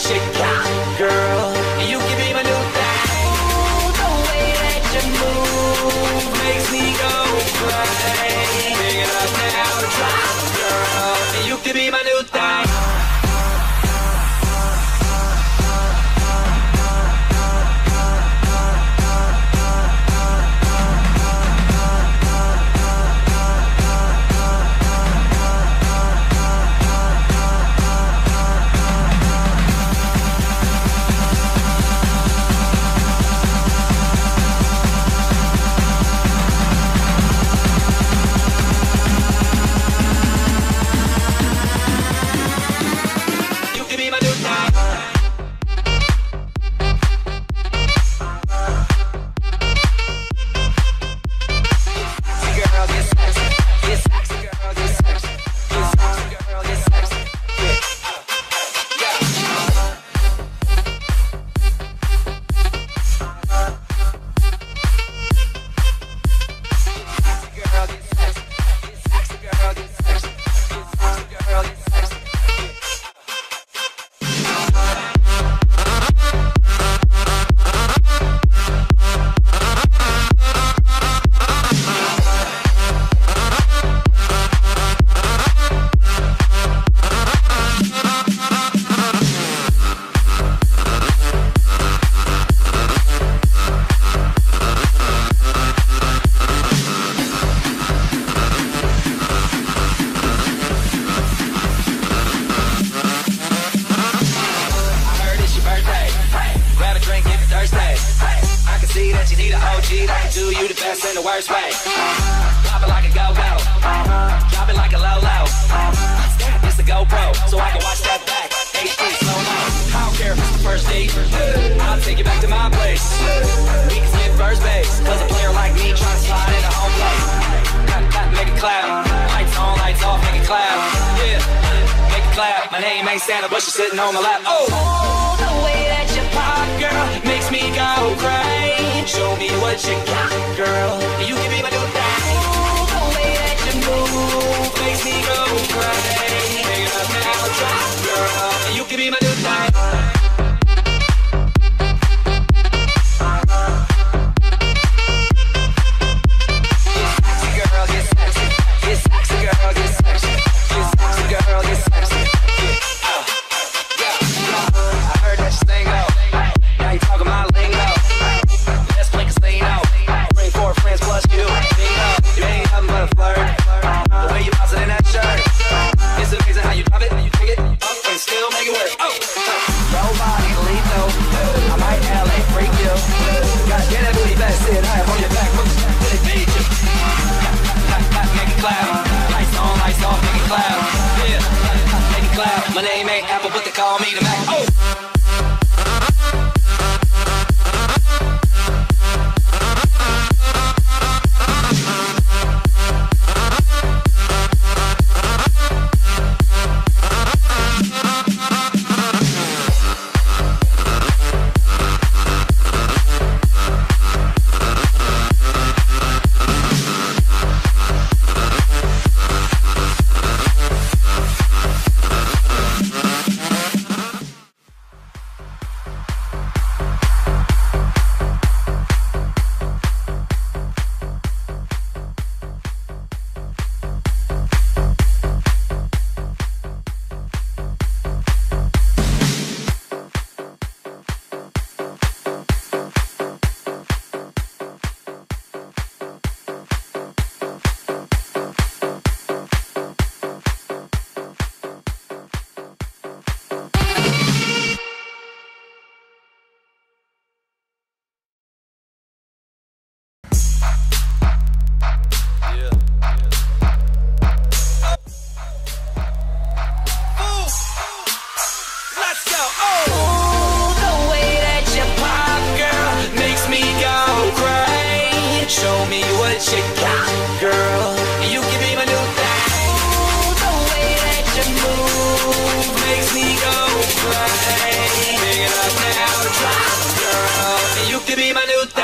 what you got, girl. You can be my new thing. The way that you move makes me go. OG that can do you the best and the worst way. Uh-huh. Drop it like a go-go. Uh-huh. Drop it like a low-low. It's a GoPro, so I can watch that back. HD slow mo. I don't care if it's the first date. I'll take you back to my place. We can skip first base, cause a player like me trying to slide into home plate. Clap, clap, make it clap. Lights on, lights off, make it clap. Yeah, make it clap. My name ain't Santa, but you're sitting on my lap. Oh, the way that you pop, girl, makes me go crazy. Show me what you got, girl. You but they call me the Mac. Oh. Can be my new thing.